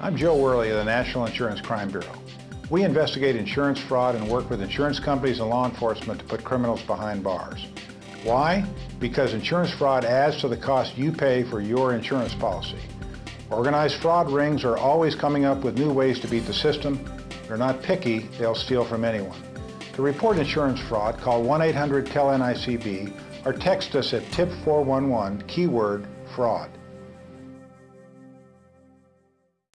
I'm Joe Worley of the National Insurance Crime Bureau. We investigate insurance fraud and work with insurance companies and law enforcement to put criminals behind bars. Why? Because insurance fraud adds to the cost you pay for your insurance policy. Organized fraud rings are always coming up with new ways to beat the system. They're not picky, they'll steal from anyone. To report insurance fraud, call 1-800-TEL-NICB or text us at tip411 keyword fraud.